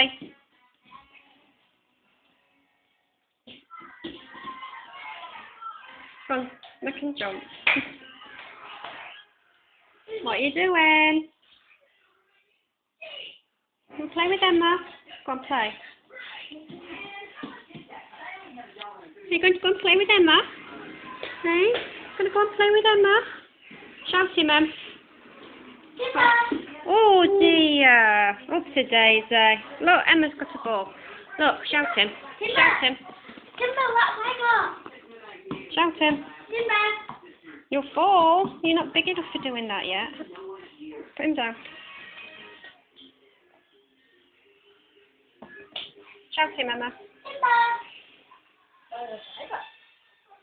Hey. Come on, look and jump. what are you doing? Come play with Emma. Go and play. Are you going to go and play with Emma? Hey? Going to go and play with Emma? Shout him, Em. Oh dear. Oopsie daisy. Look, Emma's got a ball. Look, shout him. Shout him. Timba, what have I got? Shout him. Timba. You'll fall. You're not big enough for doing that yet. Put him down. Shout him, Emma. Timba.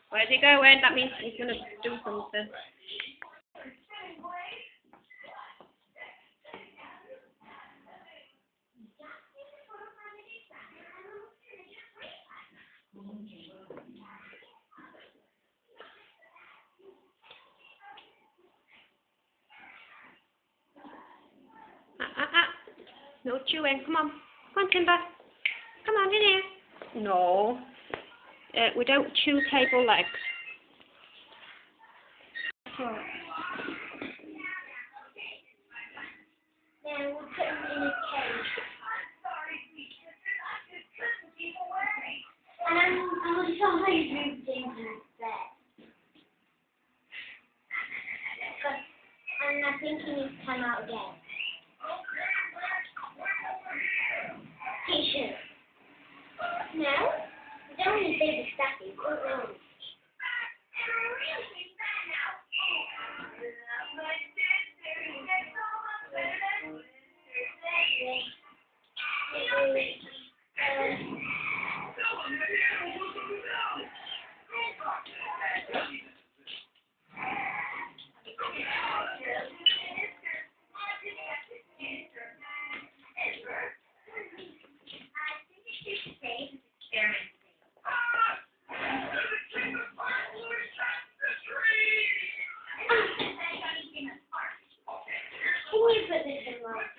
Where's he going? That means he's going to do something. No chewing. Come on. Come on, Timba. Come on, in here. No. Uh, we don't chew table legs. Then we'll put him in his cage. And I'm, I'm sorry moved into his. But, and I think he needs to come out again. No? It's only baby staffy.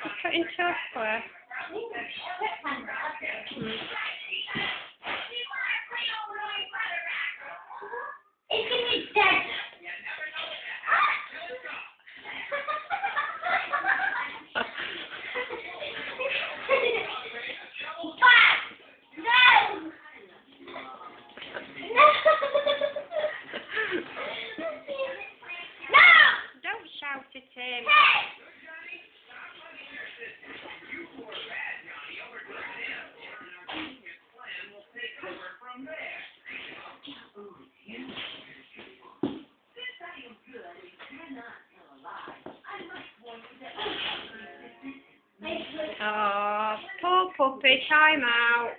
Put this in Poor puppy, time out.